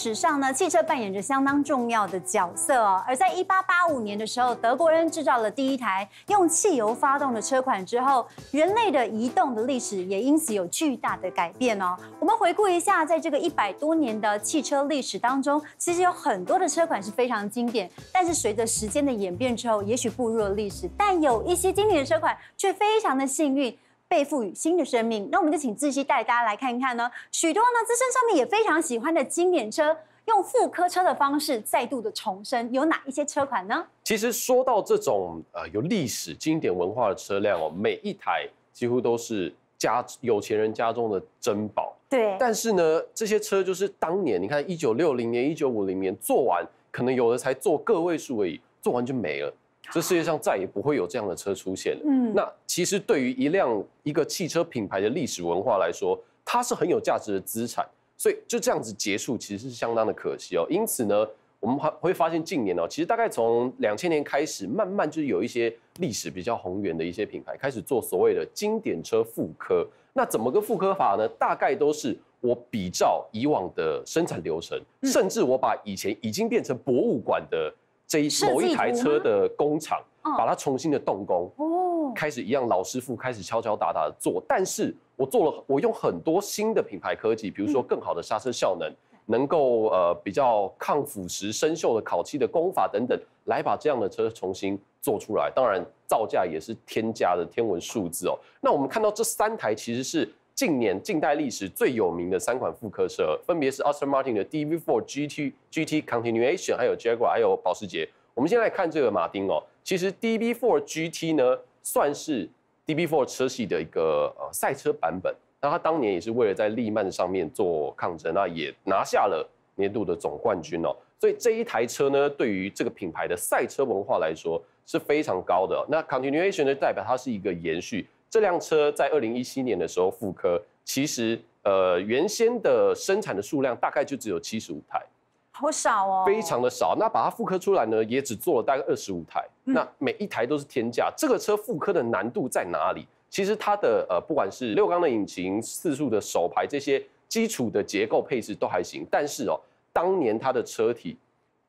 史上呢，汽车扮演着相当重要的角色哦。而在一八八五年的时候，德国人制造了第一台用汽油发动的车款之后，人类的移动的历史也因此有巨大的改变哦。我们回顾一下，在这个一百多年的汽车历史当中，其实有很多的车款是非常经典，但是随着时间的演变之后，也许步入了历史。但有一些经典的车款却非常的幸运。被赋予新的生命，那我们就请志熙带大家来看一看呢。许多呢资深上面也非常喜欢的经典车，用复刻车的方式再度的重生，有哪一些车款呢？其实说到这种呃有历史经典文化的车辆哦，每一台几乎都是家有钱人家中的珍宝。对。但是呢，这些车就是当年你看一九六零年、一九五零年做完，可能有的才做个位数而已，做完就没了。这世界上再也不会有这样的车出现了。嗯，那其实对于一辆一个汽车品牌的历史文化来说，它是很有价值的资产。所以就这样子结束，其实是相当的可惜哦。因此呢，我们还会发现近年哦，其实大概从两千年开始，慢慢就是有一些历史比较宏远的一些品牌开始做所谓的经典车复刻。那怎么个复刻法呢？大概都是我比照以往的生产流程，甚至我把以前已经变成博物馆的。这一某一台车的工厂，把它重新的动工，哦，开始一样老师傅开始敲敲打打的做，但是我做了，我用很多新的品牌科技，比如说更好的刹车效能，能够呃比较抗腐蚀生锈的烤漆的工法等等，来把这样的车重新做出来。当然造价也是天价的天文数字哦。那我们看到这三台其实是。近年近代历史最有名的三款复刻车，分别是 Aston Martin 的 DB4 GT、GT Continuation，还有 Jaguar，还有保时捷。我们先来看这个马丁哦，其实 DB4 GT 呢，算是 DB4 车系的一个呃赛车版本。那它当年也是为了在利曼上面做抗争，那也拿下了年度的总冠军哦。所以这一台车呢，对于这个品牌的赛车文化来说是非常高的。那 Continuation 呢，代表它是一个延续。这辆车在二零一七年的时候复刻，其实呃原先的生产的数量大概就只有七十五台，好少哦，非常的少。那把它复刻出来呢，也只做了大概二十五台，那每一台都是天价。这个车复刻的难度在哪里？其实它的呃不管是六缸的引擎、四速的手排这些基础的结构配置都还行，但是哦，当年它的车体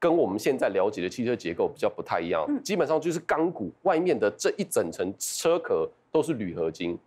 跟我们现在了解的汽车结构比较不太一样，基本上就是钢骨外面的这一整层车壳。都是铝合金，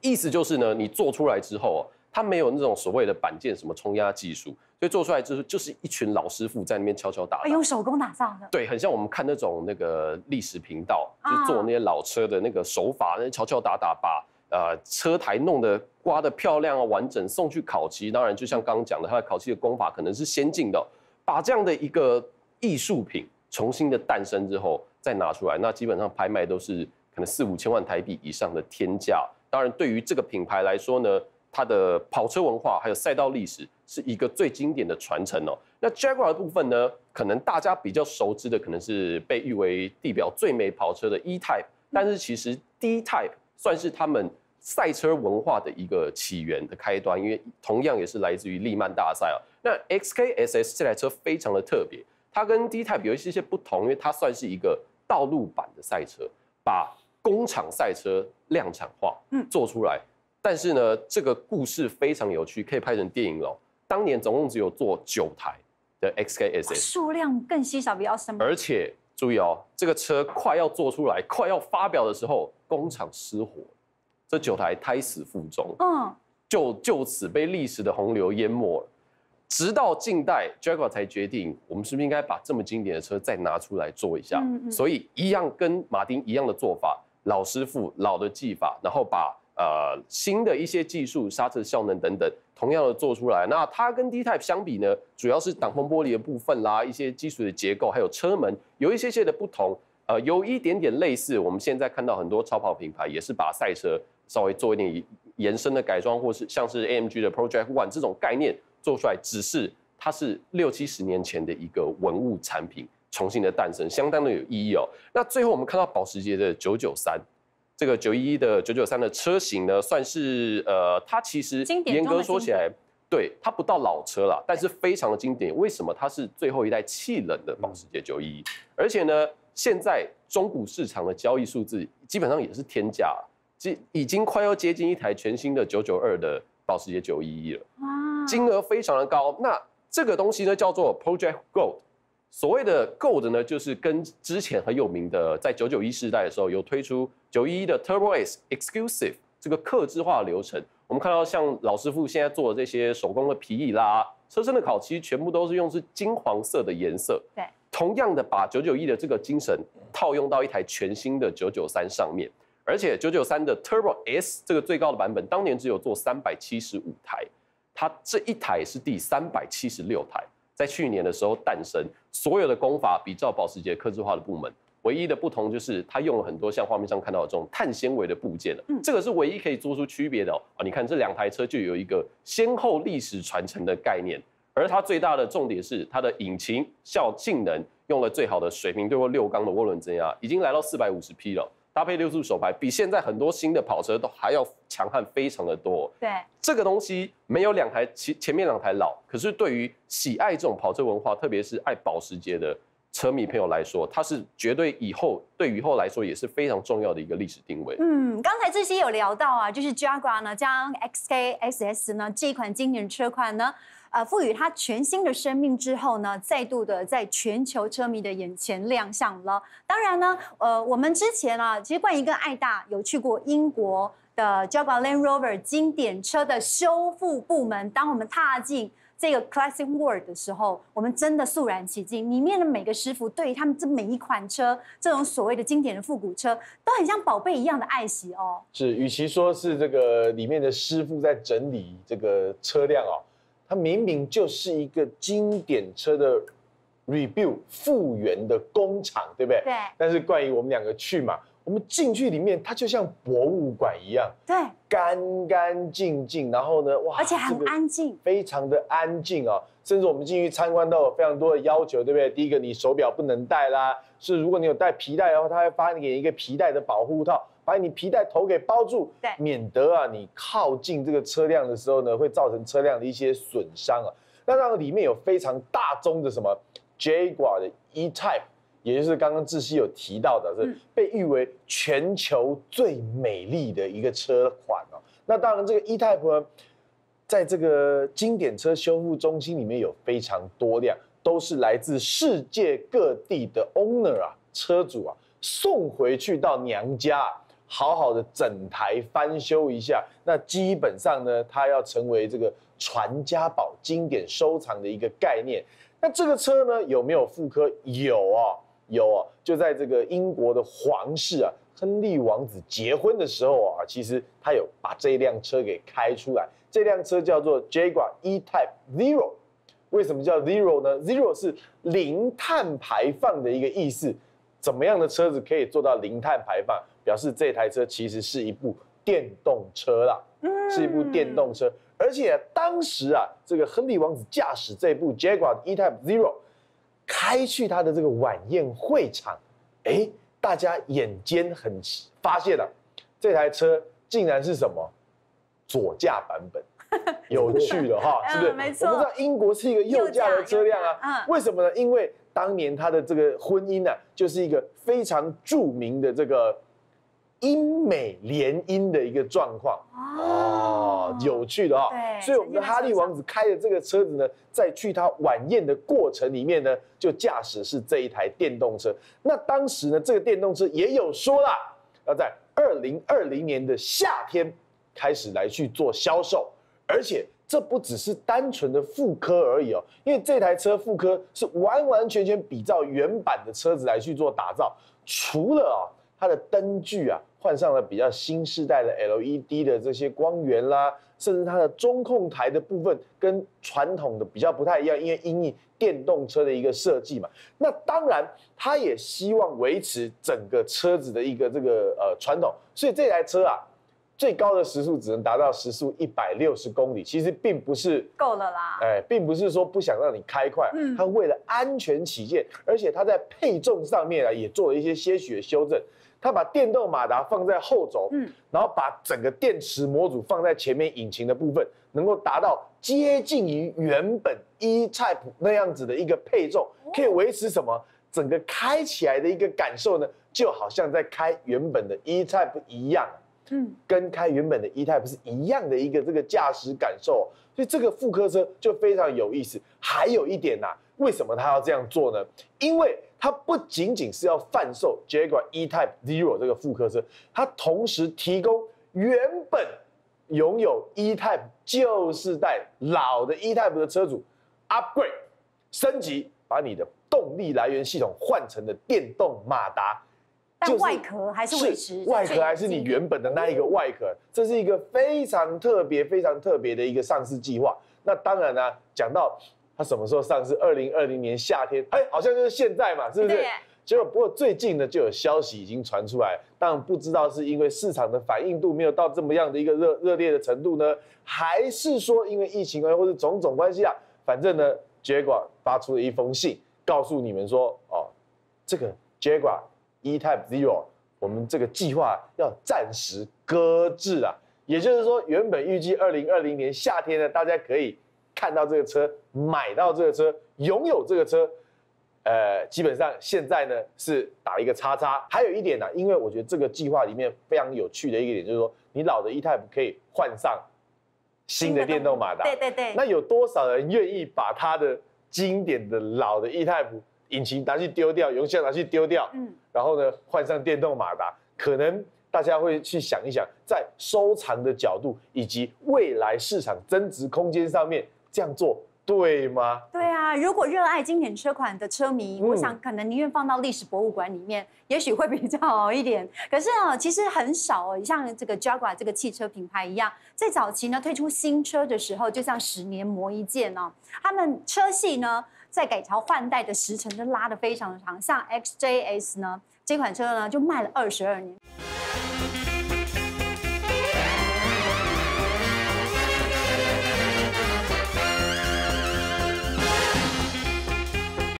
意思就是呢，你做出来之后，它没有那种所谓的板件什么冲压技术，所以做出来就是就是一群老师傅在那边敲敲打打，用手工打造的。对，很像我们看那种那个历史频道，就做那些老车的那个手法，那敲敲打打，把呃车台弄得刮得漂亮啊完整，送去烤漆。当然，就像刚刚讲的，它的烤漆的工法可能是先进的，把这样的一个艺术品重新的诞生之后再拿出来，那基本上拍卖都是。可能四五千万台币以上的天价，当然对于这个品牌来说呢，它的跑车文化还有赛道历史是一个最经典的传承哦。那 Jaguar 的部分呢，可能大家比较熟知的可能是被誉为地表最美跑车的 E Type，但是其实 D Type 算是他们赛车文化的一个起源的开端，因为同样也是来自于利曼大赛啊。那 XKSS 这台车非常的特别，它跟 D Type 有一些些不同，因为它算是一个道路版的赛车，把工厂赛车量产化，嗯，做出来，但是呢，这个故事非常有趣，可以拍成电影哦。当年总共只有做九台的 XKSS，数量更稀少，比较深。而且注意哦，这个车快要做出来、快要发表的时候，工厂失火，这九台胎死腹中，嗯，就就此被历史的洪流淹没了。直到近代，Jaguar 才决定，我们是不是应该把这么经典的车再拿出来做一下？嗯所以一样跟马丁一样的做法。老师傅老的技法，然后把呃新的一些技术、刹车效能等等，同样的做出来。那它跟 D Type 相比呢，主要是挡风玻璃的部分啦，一些基础的结构，还有车门有一些些的不同。呃，有一点点类似，我们现在看到很多超跑品牌也是把赛车稍微做一点延伸的改装，或是像是 AMG 的 Project One 这种概念做出来，只是它是六七十年前的一个文物产品。重新的诞生，相当的有意义哦。那最后我们看到保时捷的九九三，这个九一一的九九三的车型呢，算是呃，它其实严格说起来，对它不到老车了，但是非常的经典。为什么它是最后一代气冷的保时捷九一一？而且呢，现在中古市场的交易数字基本上也是天价，即已经快要接近一台全新的九九二的保时捷九一一了。金额非常的高。那这个东西呢叫做 Project Gold。所谓的 Gold 呢，就是跟之前很有名的，在九九一时代的时候有推出九一一的 Turbo S Exclusive 这个刻制化流程。我们看到像老师傅现在做的这些手工的皮椅啦、车身的烤漆，全部都是用是金黄色的颜色。对，同样的把九九一的这个精神套用到一台全新的九九三上面，而且九九三的 Turbo S 这个最高的版本，当年只有做三百七十五台，它这一台是第三百七十六台。在去年的时候诞生，所有的功法比照保时捷刻制化的部门，唯一的不同就是它用了很多像画面上看到的这种碳纤维的部件了。嗯，这个是唯一可以做出区别的哦。啊，你看这两台车就有一个先后历史传承的概念，而它最大的重点是它的引擎效性能用了最好的水平对过六缸的涡轮增压，已经来到四百五十匹了。搭配六速手排，比现在很多新的跑车都还要强悍，非常的多。对，这个东西没有两台前前面两台老，可是对于喜爱这种跑车文化，特别是爱保时捷的车迷朋友来说，它是绝对以后对以后来说也是非常重要的一个历史定位。嗯，刚才这些有聊到啊，就是 Jaguar 呢将 XK SS 呢这一款经典车款呢。呃，赋予它全新的生命之后呢，再度的在全球车迷的眼前亮相了。当然呢，呃，我们之前啊，其实冠仪跟爱大有去过英国的 Jaguar Land Rover 经典车的修复部门。当我们踏进这个 Classic World 的时候，我们真的肃然起敬。里面的每个师傅对于他们这每一款车，这种所谓的经典的复古车，都很像宝贝一样的爱惜哦。是，与其说是这个里面的师傅在整理这个车辆哦。它明明就是一个经典车的 rebuild 复原的工厂，对不对？对。但是关于我们两个去嘛，我们进去里面，它就像博物馆一样，对，干干净净。然后呢，哇，而且很安静，非常的安静啊。甚至我们进去参观都有非常多的要求，对不对？第一个，你手表不能戴啦，是如果你有带皮带的话，他会发给你一个皮带的保护套。把你皮带头给包住，对，免得啊你靠近这个车辆的时候呢，会造成车辆的一些损伤啊。那当然里面有非常大宗的什么 Jaguar 的 E-Type，也就是刚刚志熙有提到的，是被誉为全球最美丽的一个车款哦。那当然这个 E-Type 呢，在这个经典车修复中心里面有非常多辆，都是来自世界各地的 owner 啊，车主啊送回去到娘家。好好的整台翻修一下，那基本上呢，它要成为这个传家宝、经典收藏的一个概念。那这个车呢，有没有复刻？有啊，有啊，就在这个英国的皇室啊，亨利王子结婚的时候啊，其实他有把这辆车给开出来。这辆车叫做 Jaguar E-Type Zero。为什么叫 Zero 呢？Zero 是零碳排放的一个意思。怎么样的车子可以做到零碳排放？表示这台车其实是一部电动车啦，是一部电动车，而且当时啊，这个亨利王子驾驶这部 Jaguar E-Type Zero 开去他的这个晚宴会场，哎，大家眼尖很发现了，这台车竟然是什么左驾版本，有趣的哈，是不是？没错，我们知道英国是一个右驾的车辆啊，为什么呢？因为当年他的这个婚姻呢，就是一个非常著名的这个。英美联姻的一个状况哦，有趣的哦。所以我们的哈利王子开的这个车子呢，在去他晚宴的过程里面呢，就驾驶是这一台电动车。那当时呢，这个电动车也有说啦，要在二零二零年的夏天开始来去做销售，而且这不只是单纯的复刻而已哦，因为这台车复刻是完完全全比照原版的车子来去做打造，除了啊。它的灯具啊，换上了比较新时代的 LED 的这些光源啦，甚至它的中控台的部分跟传统的比较不太一样，因为因应电动车的一个设计嘛。那当然，它也希望维持整个车子的一个这个呃传统，所以这台车啊，最高的时速只能达到时速一百六十公里，其实并不是够了啦。哎，并不是说不想让你开快，嗯，它为了安全起见，而且它在配重上面啊也做了一些些许的修正。它把电动马达放在后轴，嗯，然后把整个电池模组放在前面引擎的部分，能够达到接近于原本 E-Type 那样子的一个配重，可以维持什么？整个开起来的一个感受呢，就好像在开原本的 E-Type 一样。嗯，跟开原本的 E Type 是一样的一个这个驾驶感受，所以这个复刻车就非常有意思。还有一点呐，为什么他要这样做呢？因为它不仅仅是要贩售 Jaguar E Type Zero 这个复刻车，它同时提供原本拥有 E Type 旧世代老的 E Type 的车主 upgrade 升级，把你的动力来源系统换成了电动马达。但外壳还是维持，外壳还是你原本的那一个外壳，这是一个非常特别、非常特别的一个上市计划。那当然呢，讲到它什么时候上市，二零二零年夏天，哎，好像就是现在嘛，是不是？结果不过最近呢，就有消息已经传出来，但不知道是因为市场的反应度没有到这么样的一个热热烈的程度呢，还是说因为疫情啊，或者种种关系啊，反正呢，Jaguar 发出了一封信，告诉你们说，哦，这个 Jaguar。E Type Zero，我们这个计划要暂时搁置啊，也就是说，原本预计二零二零年夏天呢，大家可以看到这个车，买到这个车，拥有这个车，呃，基本上现在呢是打一个叉叉。还有一点呢，因为我觉得这个计划里面非常有趣的一个点，就是说，你老的 E Type 可以换上新的电动马达，对对对。那有多少人愿意把他的经典的老的 E Type？引擎拿去丢掉，油箱拿去丢掉，嗯，然后呢换上电动马达，可能大家会去想一想，在收藏的角度以及未来市场增值空间上面，这样做对吗？对啊，如果热爱经典车款的车迷，我想可能宁愿放到历史博物馆里面，也许会比较好一点。可是啊，其实很少哦，像这个 Jaguar 这个汽车品牌一样，在早期呢推出新车的时候，就像十年磨一剑哦，他们车系呢。在改朝换代的时程就拉得非常的长，像 XJS 呢这款车呢就卖了二十二年。